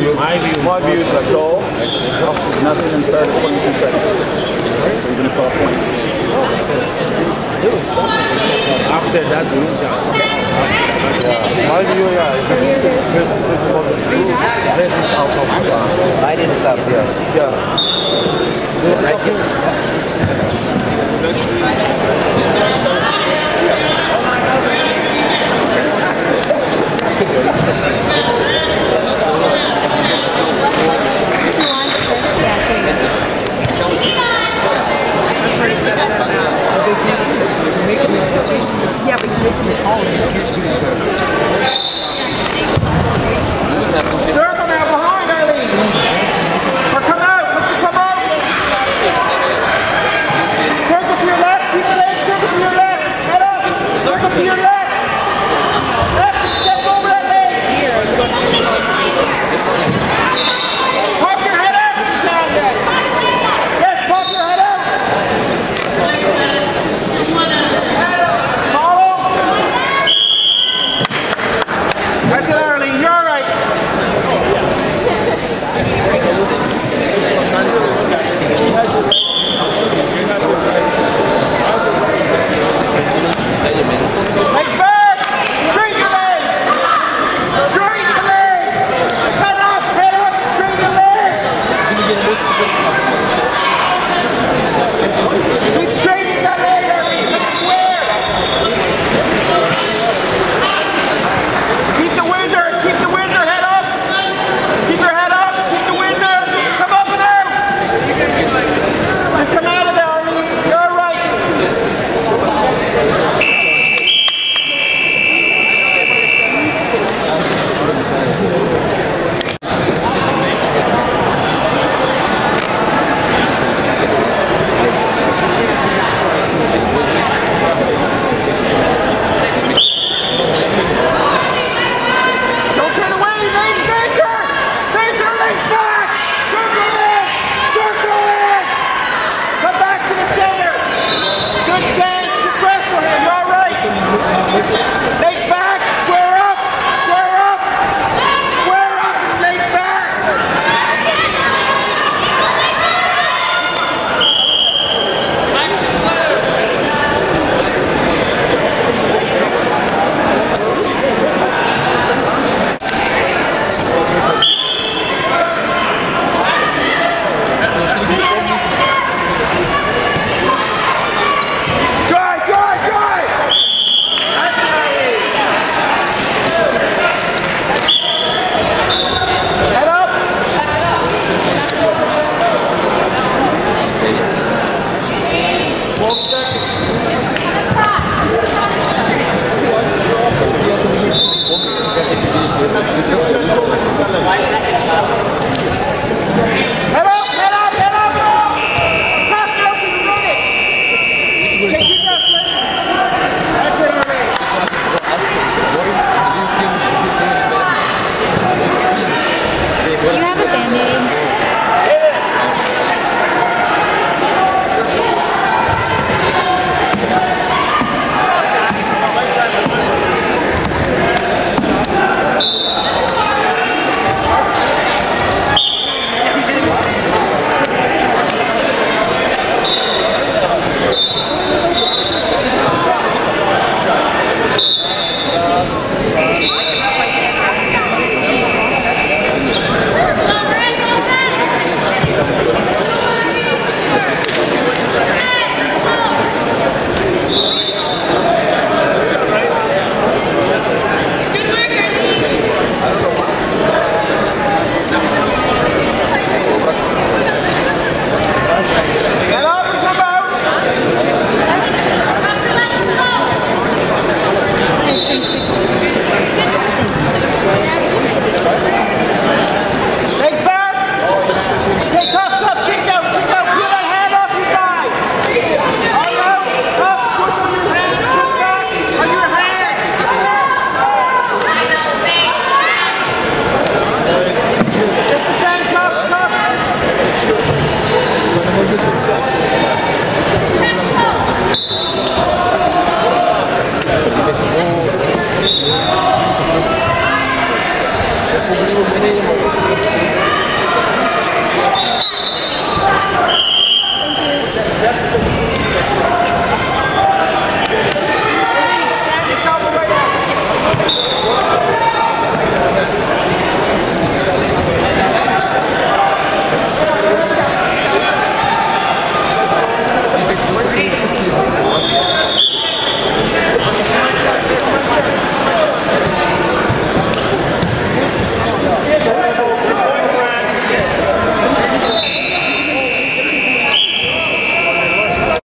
view, My view. my view is that Shaw nothing and start at 22 seconds. So you're going to call 20. After that, we will jump. My view, yeah, is that this is what is true. That is